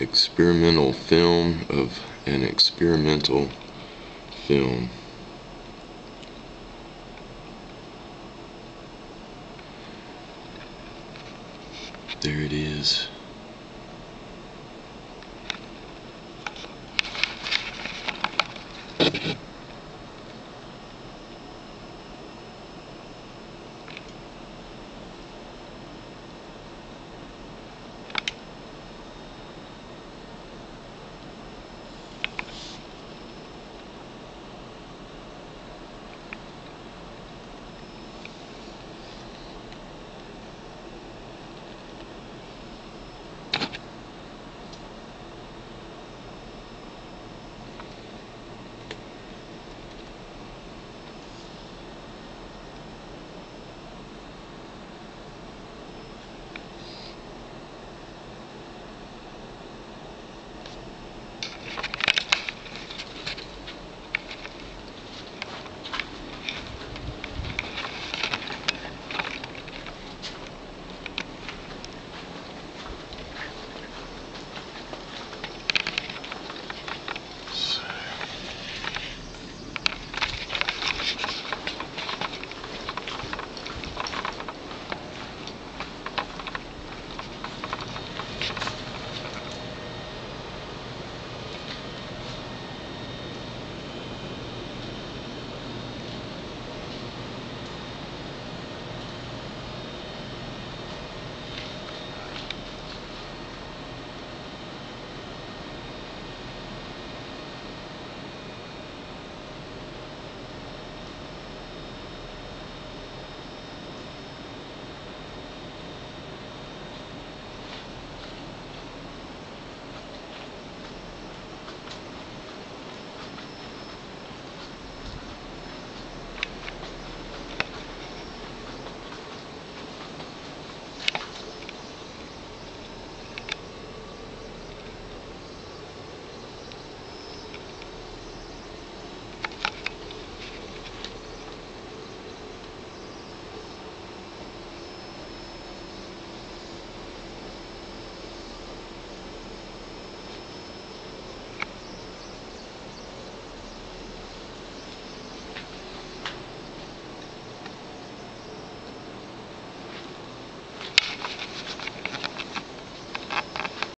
experimental film of an experimental film. There it is.